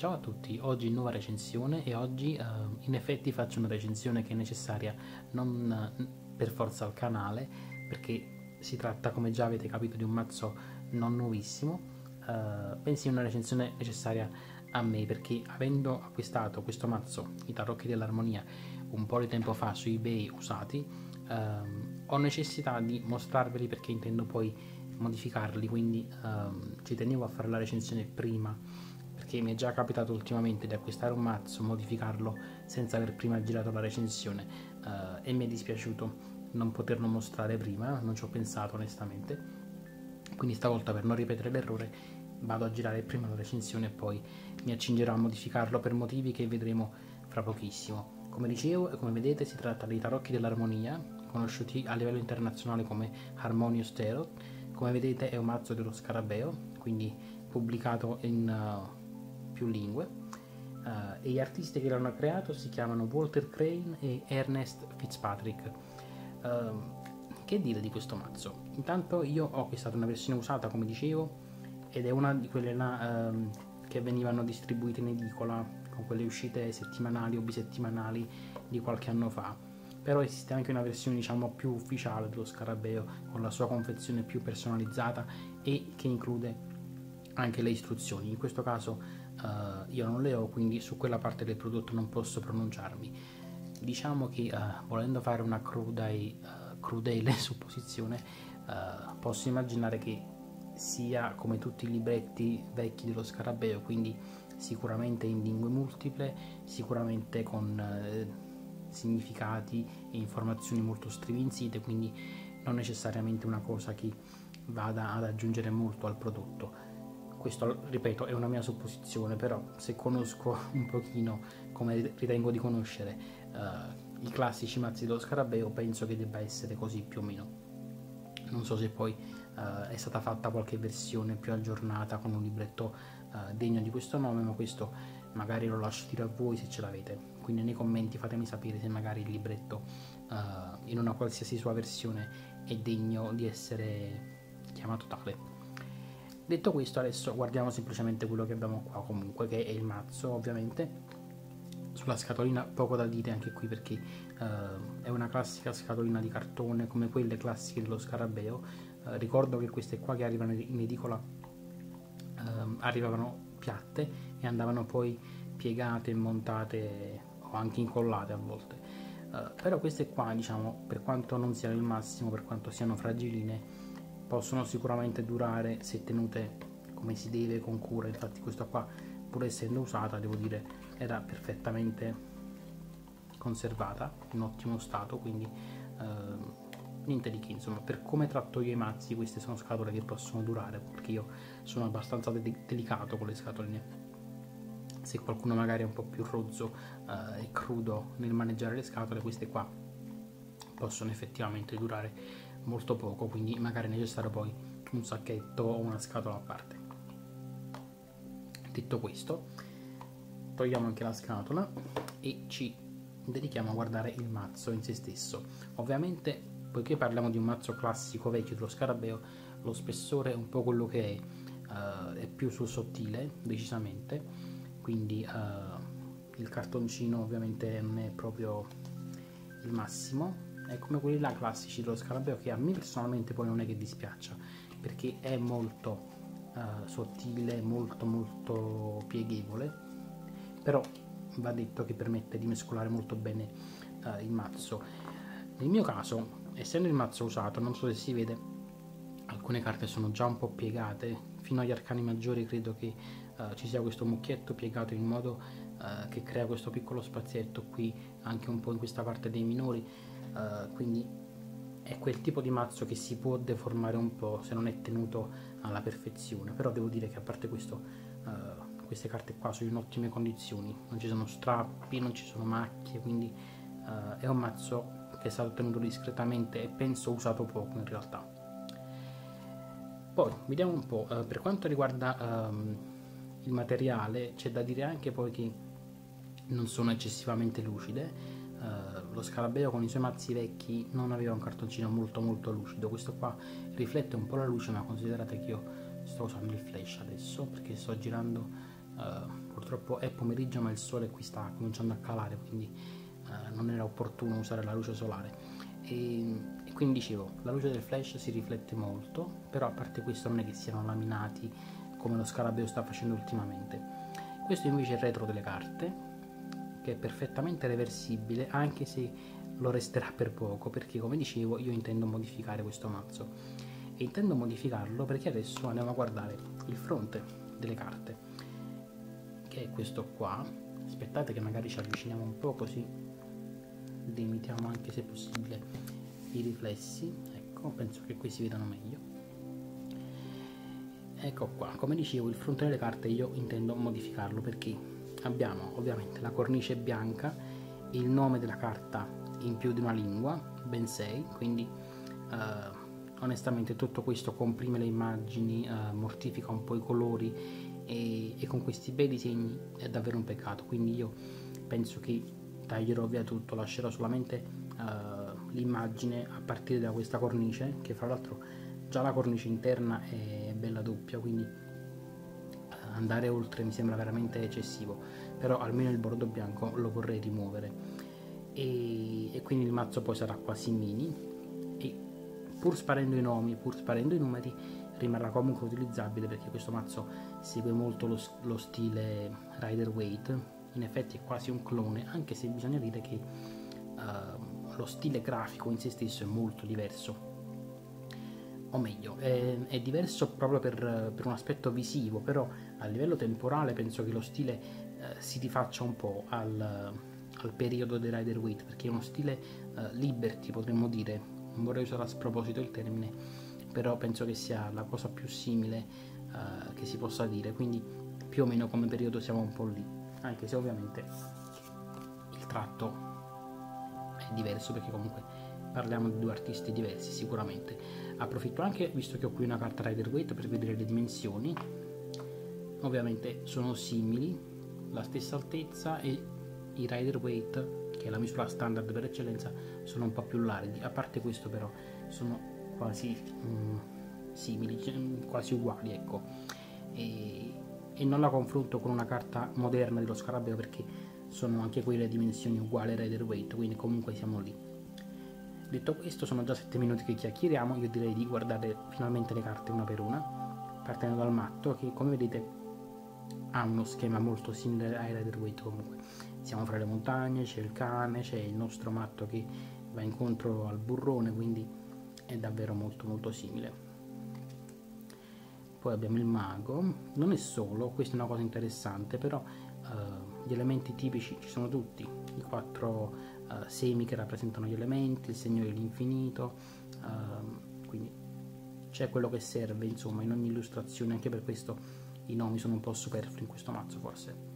Ciao a tutti, oggi nuova recensione e oggi uh, in effetti faccio una recensione che è necessaria non uh, per forza al canale perché si tratta come già avete capito di un mazzo non nuovissimo, uh, bensì una recensione necessaria a me perché avendo acquistato questo mazzo, i tarocchi dell'armonia, un po' di tempo fa su ebay usati, uh, ho necessità di mostrarveli perché intendo poi modificarli, quindi uh, ci tenevo a fare la recensione prima perché mi è già capitato ultimamente di acquistare un mazzo, modificarlo senza aver prima girato la recensione uh, e mi è dispiaciuto non poterlo mostrare prima, non ci ho pensato onestamente. Quindi stavolta per non ripetere l'errore vado a girare prima la recensione e poi mi accingerò a modificarlo per motivi che vedremo fra pochissimo. Come dicevo e come vedete si tratta dei tarocchi dell'armonia, conosciuti a livello internazionale come Harmonious Tarot. Come vedete è un mazzo dello scarabeo, quindi pubblicato in uh, più lingue. Uh, e gli artisti che l'hanno creato si chiamano Walter Crane e Ernest Fitzpatrick. Uh, che dire di questo mazzo? Intanto io ho acquistato una versione usata, come dicevo, ed è una di quelle là, um, che venivano distribuite in edicola con quelle uscite settimanali o bisettimanali di qualche anno fa però esiste anche una versione diciamo più ufficiale dello scarabeo con la sua confezione più personalizzata e che include anche le istruzioni in questo caso uh, io non le ho quindi su quella parte del prodotto non posso pronunciarmi diciamo che uh, volendo fare una cruda e uh, crudele supposizione posso immaginare che sia come tutti i libretti vecchi dello scarabeo, quindi sicuramente in lingue multiple, sicuramente con significati e informazioni molto striminzite, quindi non necessariamente una cosa che vada ad aggiungere molto al prodotto. Questo, ripeto, è una mia supposizione, però se conosco un pochino, come ritengo di conoscere, eh, i classici mazzi dello scarabeo, penso che debba essere così più o meno. Non so se poi uh, è stata fatta qualche versione più aggiornata con un libretto uh, degno di questo nome, ma questo magari lo lascio dire a voi se ce l'avete. Quindi nei commenti fatemi sapere se magari il libretto uh, in una qualsiasi sua versione è degno di essere chiamato tale. Detto questo adesso guardiamo semplicemente quello che abbiamo qua comunque che è il mazzo ovviamente. Sulla scatolina poco da dire anche qui perché uh, è una classica scatolina di cartone come quelle classiche dello scarabeo. Uh, ricordo che queste qua che arrivano in edicola uh, arrivavano piatte e andavano poi piegate montate o anche incollate a volte. Però queste qua diciamo per quanto non siano il massimo per quanto siano fragiline possono sicuramente durare se tenute come si deve con cura. Infatti questa qua pur essendo usata devo dire era perfettamente conservata in ottimo stato quindi eh, niente di che insomma per come tratto io i mazzi queste sono scatole che possono durare perché io sono abbastanza de delicato con le scatoline se qualcuno magari è un po' più rozzo eh, e crudo nel maneggiare le scatole queste qua possono effettivamente durare molto poco quindi magari è necessario poi un sacchetto o una scatola a parte. Detto questo togliamo anche la scatola e ci dedichiamo a guardare il mazzo in se stesso. Ovviamente poiché parliamo di un mazzo classico vecchio dello scarabeo lo spessore è un po' quello che è uh, è più sul sottile decisamente. Quindi uh, il cartoncino ovviamente non è proprio il massimo è come quelli là classici dello scarabeo che a me personalmente poi non è che dispiaccia perché è molto uh, sottile, molto molto pieghevole, però va detto che permette di mescolare molto bene uh, il mazzo. Nel mio caso, essendo il mazzo usato, non so se si vede, alcune carte sono già un po' piegate, fino agli arcani maggiori credo che uh, ci sia questo mucchietto piegato in modo che crea questo piccolo spazietto qui, anche un po' in questa parte dei minori, quindi è quel tipo di mazzo che si può deformare un po' se non è tenuto alla perfezione. Però devo dire che a parte questo uh, queste carte qua sono in ottime condizioni. Non ci sono strappi non ci sono macchie quindi uh, è un mazzo che è stato tenuto discretamente e penso usato poco in realtà. Poi vediamo un po' uh, per quanto riguarda um, il materiale c'è da dire anche poi che non sono eccessivamente lucide Uh, lo scarabeo con i suoi mazzi vecchi non aveva un cartoncino molto molto lucido. Questo qua riflette un po' la luce ma considerate che io sto usando il flash adesso perché sto girando uh, purtroppo è pomeriggio ma il sole qui sta cominciando a calare quindi eh, non era opportuno usare la luce solare. E, e, quindi dicevo la luce del flash si riflette molto però a parte questo non è che siano laminati come lo scarabeo sta facendo ultimamente. Questo invece è il retro delle carte che è perfettamente reversibile anche se lo resterà per poco perché come dicevo io intendo modificare questo mazzo. E intendo modificarlo perché adesso andiamo a guardare il fronte delle carte che è questo qua. Aspettate che magari ci avviciniamo un po' così limitiamo anche se possibile i riflessi. Ecco penso che qui si vedano meglio. Ecco qua. Come dicevo il fronte delle carte io intendo modificarlo perché abbiamo ovviamente la cornice bianca il nome della carta in più di una lingua ben 6 quindi eh, onestamente tutto questo comprime le immagini eh, mortifica un po' i colori e, e, con questi bei disegni è davvero un peccato. Quindi io penso che taglierò via tutto lascerò solamente eh, l'immagine a partire da questa cornice che fra l'altro già la cornice interna è bella doppia quindi andare oltre mi sembra veramente eccessivo però almeno il bordo bianco lo vorrei rimuovere. E, e quindi il mazzo poi sarà quasi mini. E pur sparendo i nomi, pur sparendo i numeri, rimarrà comunque utilizzabile perché questo mazzo segue molto lo, lo stile Rider Weight, in effetti è quasi un clone, anche se bisogna dire che uh, lo stile grafico in se stesso è molto diverso. O meglio, è, è diverso proprio per, per, un aspetto visivo, però a livello temporale penso che lo stile uh, si rifaccia un po' al, al periodo dei Rider Weight, perché è uno stile uh, liberty, potremmo dire, non vorrei usare a sproposito il termine, però penso che sia la cosa più simile uh, che si possa dire, quindi più o meno come periodo siamo un po' lì, anche se ovviamente il tratto è diverso perché comunque parliamo di due artisti diversi sicuramente. Approfitto anche, visto che ho qui una carta Rider Weight, per vedere le dimensioni, ovviamente sono simili, la stessa altezza e i Rider Weight che è la misura standard per eccellenza, sono un po' più larghi. A parte questo però sono quasi mm, simili, cioè, mm, quasi uguali, ecco. E, e, non la confronto con una carta moderna dello scarabeo perché sono anche quelle dimensioni uguali a Rider Weight, quindi comunque siamo lì. Detto questo, sono già 7 minuti che chiacchieriamo, io direi di guardare finalmente le carte una per una, partendo dal matto che come vedete ha uno schema molto simile ai Rider Weight comunque. Siamo fra le montagne, c'è il cane, c'è il nostro matto che va incontro al burrone, quindi è davvero molto molto simile. Poi abbiamo il mago, non è solo, questa è una cosa interessante, però uh, gli elementi tipici ci sono tutti, i quattro uh, semi che rappresentano gli elementi, il segno dell'infinito, uh, quindi c'è quello che serve insomma in ogni illustrazione, anche per questo i nomi sono un po' superflui in questo mazzo forse.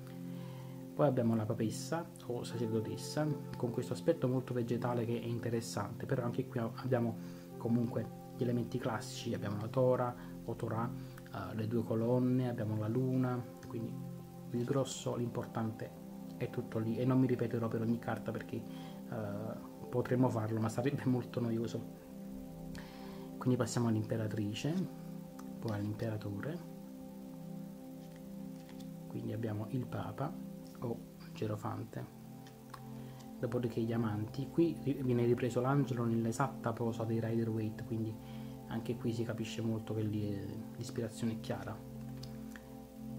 Poi abbiamo la papessa o sacerdotessa con questo aspetto molto vegetale che è interessante, però anche qui abbiamo comunque gli elementi classici, abbiamo la tora o Torah, uh, le due colonne, abbiamo la luna, quindi il grosso, l'importante è tutto lì e non mi ripeterò per ogni carta perché uh, potremmo farlo ma sarebbe molto noioso. Quindi passiamo all'imperatrice, poi all'imperatore, quindi abbiamo il papa, o Gerofante. Dopodiché gli amanti, qui viene ripreso l'angelo nell'esatta posa dei Rider Waite, quindi anche qui si capisce molto che l'ispirazione è chiara.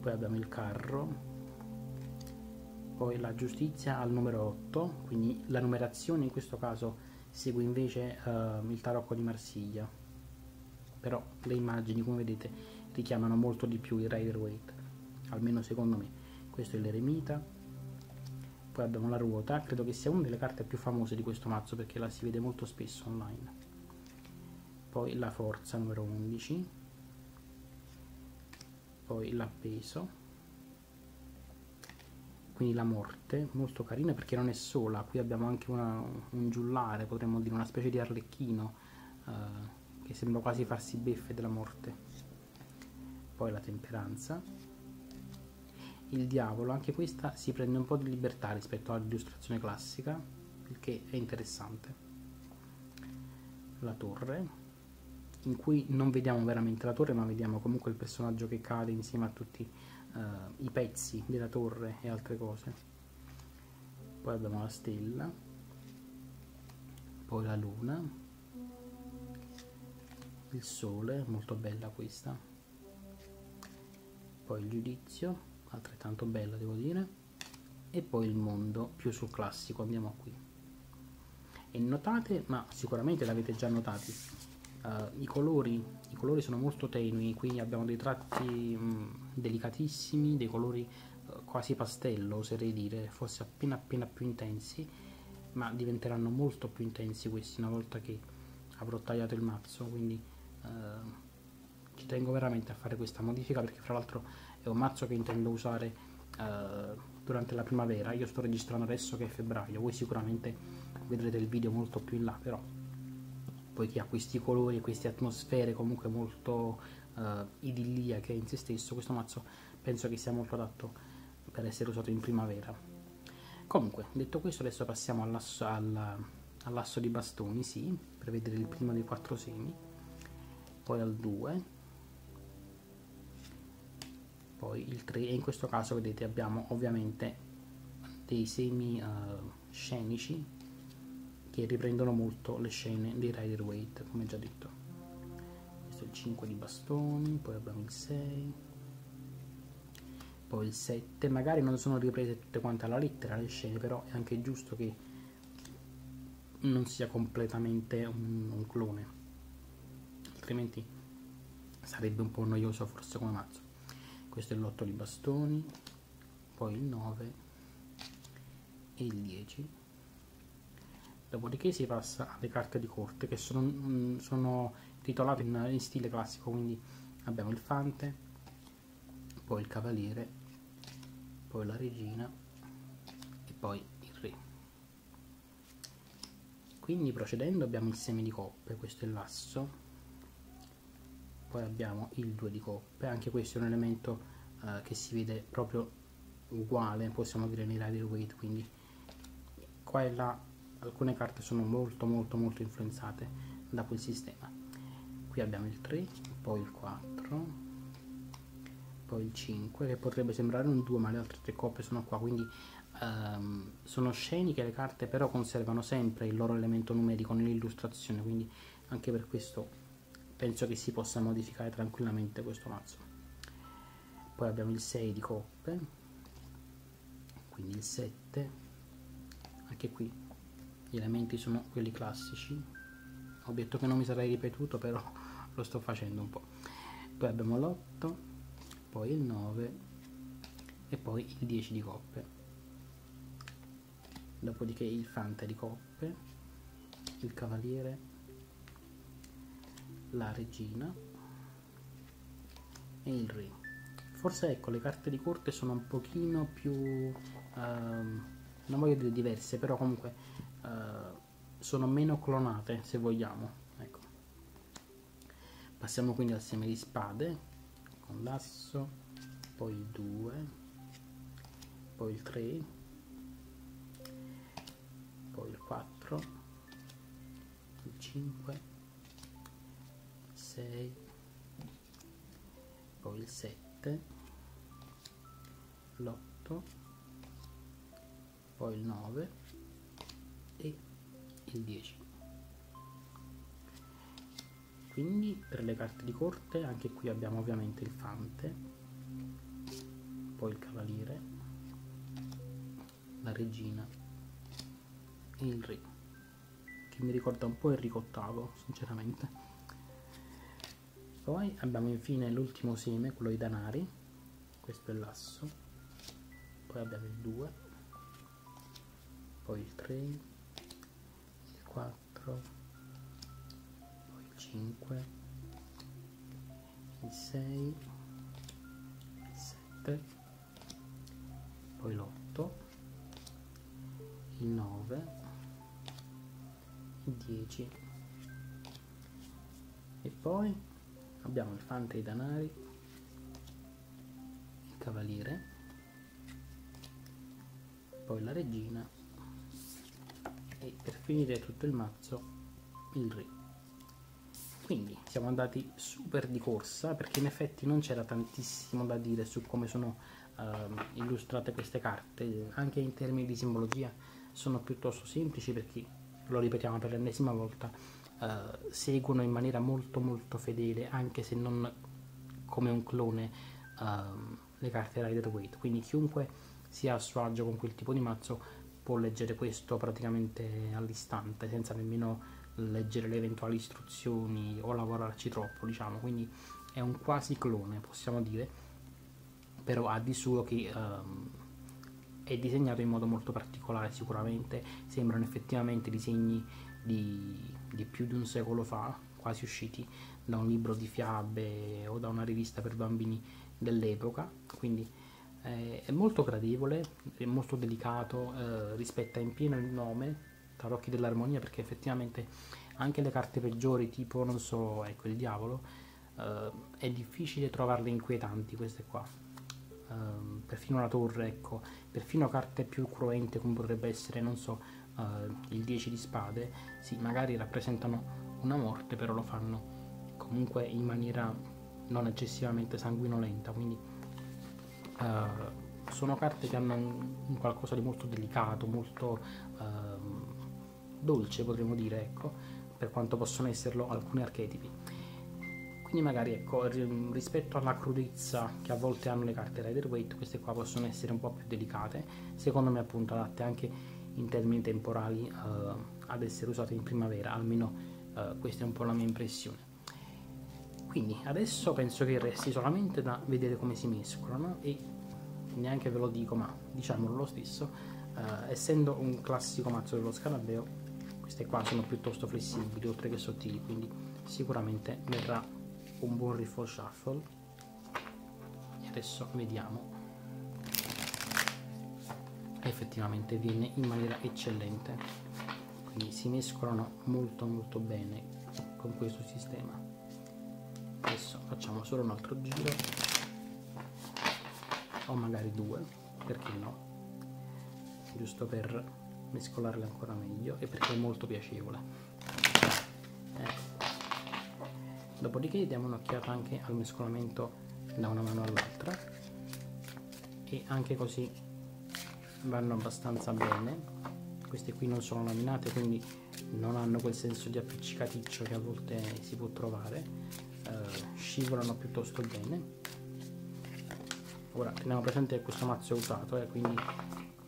Poi abbiamo il carro, poi la giustizia al numero 8, quindi la numerazione in questo caso segue invece uh, il tarocco di Marsiglia, però le immagini come vedete richiamano molto di più il Rider Waite, almeno secondo me. Questo è l'eremita, poi abbiamo la ruota. Credo che sia una delle carte più famose di questo mazzo perché la si vede molto spesso online. Poi la forza numero 11 poi l'appeso quindi la morte molto carina perché non è sola qui abbiamo anche una, un giullare potremmo dire una specie di arlecchino eh, che sembra quasi farsi beffe della morte. Poi la temperanza. Il diavolo, anche questa si prende un po' di libertà rispetto all'illustrazione classica, il che è interessante. La torre, in cui non vediamo veramente la torre ma vediamo comunque il personaggio che cade insieme a tutti uh, i pezzi della torre e altre cose. Poi abbiamo la stella poi la luna il sole molto bella questa poi il giudizio altrettanto bella devo dire e poi il mondo più sul classico andiamo qui. E notate ma sicuramente l'avete già notati uh, i colori i colori sono molto tenui quindi abbiamo dei tratti mh, mm, delicatissimi dei colori uh, quasi pastello oserei dire forse appena appena più intensi ma diventeranno molto più intensi questi una volta che avrò tagliato il mazzo quindi uh, ci tengo veramente a fare questa modifica perché fra l'altro è un mazzo che intendo usare durante la primavera. Io sto registrando adesso che è febbraio voi sicuramente vedrete il video molto più in là però poiché ha questi colori queste atmosfere comunque molto uh, idilliache in se stesso, questo mazzo penso che sia molto adatto per essere usato in primavera. Comunque, detto questo, adesso passiamo all'asso, alla, all'asso di bastoni, sì, per vedere il primo dei quattro semi, poi al 2, poi il 3 e in questo caso vedete abbiamo ovviamente dei semi uh, scenici che riprendono molto le scene dei Rider Waite, come già detto. Questo è il 5 di bastoni, poi abbiamo il 6, poi il 7. Magari non sono riprese tutte quante alla lettera le scene, però è anche giusto che non sia completamente un, un clone, altrimenti sarebbe un po' noioso forse come mazzo. Questo è l'8 di bastoni, poi il 9 e il 10 dopodiché si passa alle carte di corte che sono, mm, sono titolate in, in, stile classico quindi abbiamo il fante poi il cavaliere poi la regina e poi il re. Quindi procedendo abbiamo il seme di coppe questo è l'asso. Poi abbiamo il 2 di coppe anche questo è un elemento eh, che si vede proprio uguale possiamo dire nei rider weight quindi qua e là alcune carte sono molto molto molto influenzate da quel sistema. Qui abbiamo il 3 poi il 4 poi il 5 che potrebbe sembrare un 2 ma le altre tre coppe sono qua quindi um, sono sceniche le carte però conservano sempre il loro elemento numerico nell'illustrazione quindi anche per questo penso che si possa modificare tranquillamente questo mazzo. Poi abbiamo il 6 di coppe quindi il 7 anche qui gli elementi sono quelli classici. Ho detto che non mi sarei ripetuto però lo sto facendo un po' poi abbiamo l'8 poi il 9 e poi il 10 di coppe. Dopodiché il fante di coppe il cavaliere la regina e il re. Forse ecco le carte di corte sono un pochino più um, non voglio dire diverse però comunque uh, sono meno clonate se vogliamo ecco. passiamo quindi al seme di spade con l'asso poi il 2 poi il 3 poi il 4 il 5 il 6 poi il 7 l'8 poi il 9 e il 10 quindi per le carte di corte anche qui abbiamo ovviamente il fante poi il cavaliere la regina e il re che mi ricorda un po' Enrico VIII sinceramente. Poi abbiamo infine l'ultimo seme quello dei danari questo è l'asso poi abbiamo il 2 poi il 3 4 poi il 5 il 6 il 7 poi l'8 il 9 il 10 e poi abbiamo il fante dei danari il cavaliere poi la regina e per finire tutto il mazzo il re. Quindi siamo andati super di corsa perché in effetti non c'era tantissimo da dire su come sono uh, illustrate queste carte. Anche in termini di simbologia sono piuttosto semplici perché lo ripetiamo per l'ennesima volta uh, seguono in maniera molto molto fedele anche se non come un clone uh, le carte Rider Waite. Quindi chiunque sia a suo agio con quel tipo di mazzo può leggere questo praticamente all'istante senza nemmeno leggere le eventuali istruzioni o lavorarci troppo, diciamo, quindi è un quasi clone, possiamo dire, però ha di suo che um, è disegnato in modo molto particolare, sicuramente. Sembrano effettivamente disegni di, di più di un secolo fa, quasi usciti da un libro di fiabe o da una rivista per bambini dell'epoca, quindi eh, è molto gradevole, è molto delicato, eh, rispetta in pieno il nome tarocchi dell'armonia perché effettivamente anche le carte peggiori tipo non so ecco il diavolo eh, è difficile trovarle inquietanti queste qua. Eh, perfino la torre ecco. Perfino carte più cruente come potrebbe essere non so eh, il 10 di spade sì magari rappresentano una morte però lo fanno comunque in maniera non eccessivamente sanguinolenta quindi eh, sono carte che hanno un, qualcosa di molto delicato molto ehm, dolce potremmo dire ecco per quanto possono esserlo alcuni archetipi. Quindi magari ecco rispetto alla crudezza che a volte hanno le carte Rider Waite queste qua possono essere un po' più delicate. Secondo me appunto adatte anche in termini temporali uh, ad essere usate in primavera. Almeno uh, questa è un po' la mia impressione quindi adesso penso che resti solamente da vedere come si mescolano e neanche ve lo dico ma diciamolo lo stesso uh, essendo un classico mazzo dello scarabeo queste qua sono piuttosto flessibili oltre che sottili quindi sicuramente verrà un buon riffle shuffle. E adesso vediamo. Effettivamente viene in maniera eccellente. Quindi si mescolano molto molto bene con questo sistema adesso facciamo solo un altro giro. O magari due perché no? Giusto per mescolarle ancora meglio e perché è molto piacevole. Ecco. dopodiché diamo un'occhiata anche al mescolamento da una mano all'altra. E anche così vanno abbastanza bene. Queste qui non sono laminate quindi non hanno quel senso di appiccicaticcio che a volte si può trovare eh, scivolano piuttosto bene. Ora teniamo presente che questo mazzo è usato eh, quindi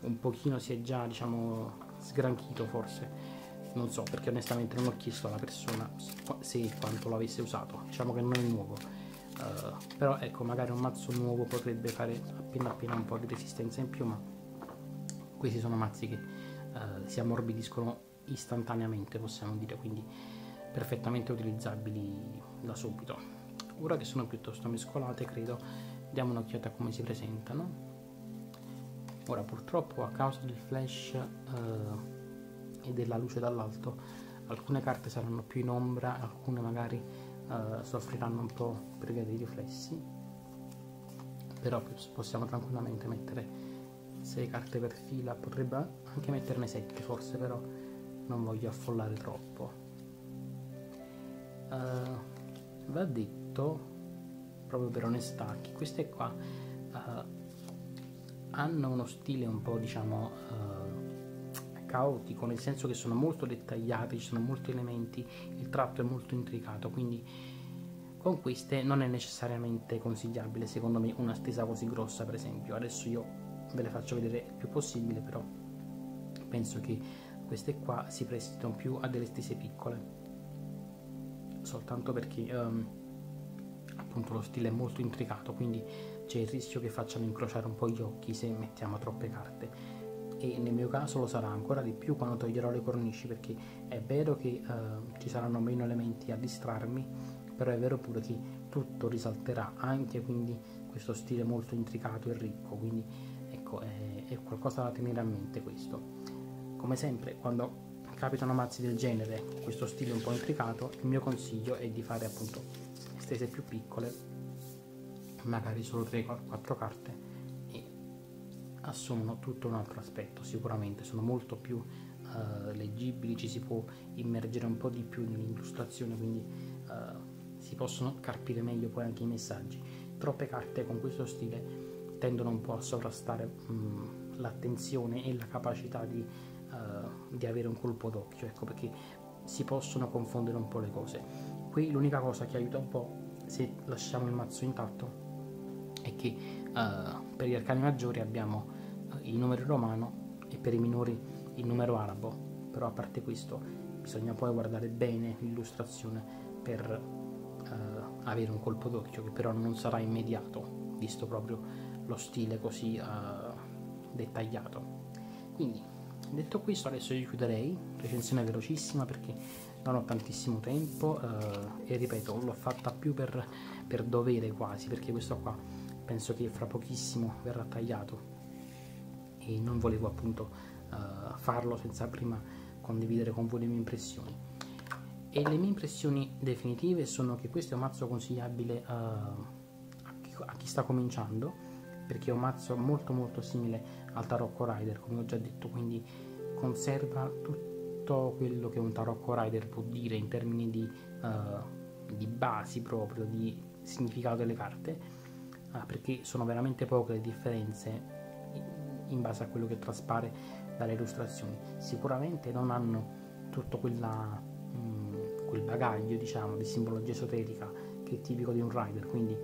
un pochino si è già diciamo sgranchito forse. Non so perché onestamente non ho chiesto alla persona se e quanto l'avesse usato. Diciamo che non è nuovo. Uh, però ecco magari un mazzo nuovo potrebbe fare appena appena un po' di resistenza in più ma questi sono mazzi che uh, si ammorbidiscono istantaneamente possiamo dire quindi perfettamente utilizzabili da subito. Ora che sono piuttosto mescolate credo diamo un'occhiata a come si presentano. Ora purtroppo a causa del flash eh, e della luce dall'alto alcune carte saranno più in ombra alcune magari eh, soffriranno un po' per via dei riflessi. Però possiamo tranquillamente mettere 6 carte per fila potrebbe anche metterne 7 forse però non voglio affollare troppo. Uh, va detto proprio per onestà che queste qua uh, hanno uno stile un po' diciamo uh, caotico, nel senso che sono molto dettagliati, ci sono molti elementi, il tratto è molto intricato, quindi con queste non è necessariamente consigliabile secondo me una stesa così grossa per esempio. Adesso io ve le faccio vedere il più possibile, però penso che queste qua si prestino più a delle stese piccole, soltanto perché um, appunto lo stile è molto intricato, quindi c'è il rischio che facciano incrociare un po' gli occhi se mettiamo troppe carte e nel mio caso lo sarà ancora di più quando toglierò le cornici perché è vero che uh, ci saranno meno elementi a distrarmi però è vero pure che tutto risalterà anche quindi questo stile molto intricato e ricco quindi ecco è, è qualcosa da tenere a mente questo. Come sempre quando capitano mazzi del genere questo stile un po' intricato il mio consiglio è di fare appunto stese più piccole magari solo 3-4 carte e assumono tutto un altro aspetto sicuramente sono molto più uh, leggibili ci si può immergere un po' di più nell'illustrazione quindi uh, si possono carpire meglio poi anche i messaggi. Troppe carte con questo stile tendono un po' a sovrastare um, l'attenzione e la capacità di, di avere un colpo d'occhio, ecco perché si possono confondere un po' le cose. Qui l'unica cosa che aiuta un po' se lasciamo il mazzo intatto è che uh, per gli arcani maggiori abbiamo uh, il numero romano e per i minori il numero arabo, però a parte questo bisogna poi guardare bene l'illustrazione per uh, avere un colpo d'occhio che però non sarà immediato, visto proprio lo stile così dettagliato. Quindi, detto questo, adesso io chiuderei, recensione velocissima perché non ho tantissimo tempo e ripeto, l'ho fatta più per, per dovere quasi, perché questo qua penso che fra pochissimo verrà tagliato. E non volevo appunto uh, farlo senza prima condividere con voi le mie impressioni. E le mie impressioni definitive sono che questo è un mazzo consigliabile uh, a, chi, a, chi, sta cominciando perché è un mazzo molto molto simile al Tarocco Rider come ho già detto quindi conserva tutto quello che un Tarocco Rider può dire in termini di, uh, di basi proprio di significato delle carte ah, perché sono veramente poche le differenze in base a quello che traspare dalle illustrazioni. Sicuramente non hanno tutto quella, mh, mm, quel bagaglio diciamo, di simbologia esoterica che è tipico di un rider, quindi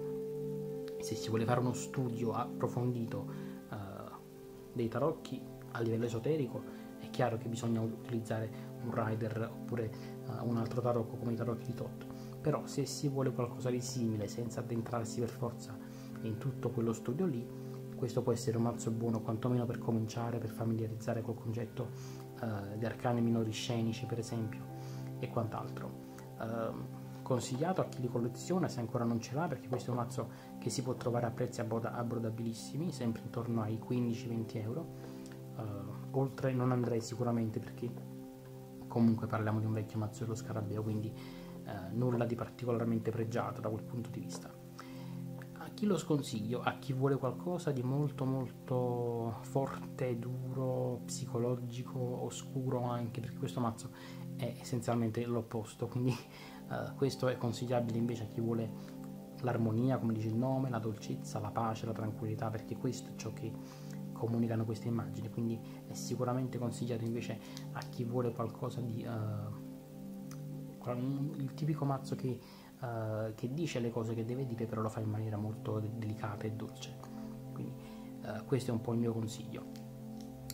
se si vuole fare uno studio approfondito uh, dei tarocchi a livello esoterico è chiaro che bisogna utilizzare un rider oppure uh, un altro tarocco come i tarocchi di Tot però se si vuole qualcosa di simile senza addentrarsi per forza in tutto quello studio lì, questo può essere un mazzo buono quantomeno per cominciare, per familiarizzare col concetto uh, di arcani minori scenici per esempio e quant'altro. Uh, consigliato a chi li colleziona se ancora non ce l'ha perché questo è un mazzo che si può trovare a prezzi abbordabilissimi, sempre intorno ai 15-20 euro. Uh, oltre non andrei sicuramente perché comunque parliamo di un vecchio mazzo dello scarabeo, quindi uh, nulla di particolarmente pregiato da quel punto di vista chi lo sconsiglio? A chi vuole qualcosa di molto molto forte, duro, psicologico, oscuro anche, perché questo mazzo è essenzialmente l'opposto, quindi uh, questo è consigliabile invece a chi vuole l'armonia, come dice il nome, la dolcezza, la pace, la tranquillità, perché questo è ciò che comunicano queste immagini, quindi è sicuramente consigliato invece a chi vuole qualcosa di... Uh, il tipico mazzo che uh, che dice le cose che deve dire, però lo fa in maniera molto delicata e dolce. Quindi uh, questo è un po' il mio consiglio.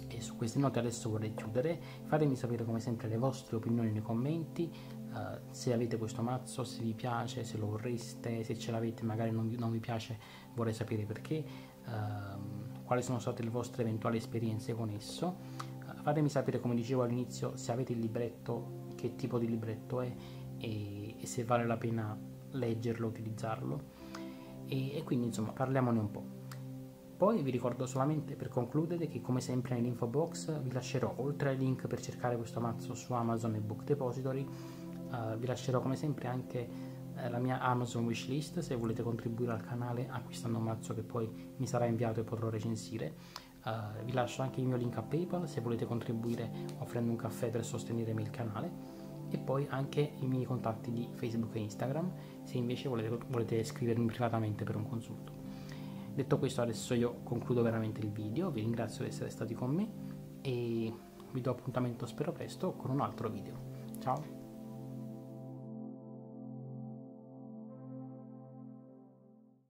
E su queste note adesso vorrei chiudere. Fatemi sapere come sempre le vostre opinioni nei commenti. Uh, se avete questo mazzo, se vi piace, se lo vorreste, se ce l'avete magari non vi, non vi piace, vorrei sapere perché, uh, quali sono state le vostre eventuali esperienze con esso. Uh, fatemi sapere, come dicevo all'inizio, se avete il libretto, che tipo di libretto è e, e se vale la pena leggerlo, utilizzarlo e, e quindi insomma parliamone un po'. Poi vi ricordo solamente per concludere che come sempre nell'info box vi lascerò oltre ai link per cercare questo mazzo su Amazon e Book Depository, uh, vi lascerò come sempre anche uh, la mia Amazon wishlist se volete contribuire al canale acquistando un mazzo che poi mi sarà inviato e potrò recensire. Uh, vi lascio anche il mio link a PayPal se volete contribuire offrendo un caffè per sostenermi il canale e poi anche i miei contatti di Facebook e Instagram se invece volete, volete scrivermi privatamente per un consulto. Detto questo adesso io concludo veramente il video, vi ringrazio di essere stati con me e vi do appuntamento spero presto con un altro video. Ciao!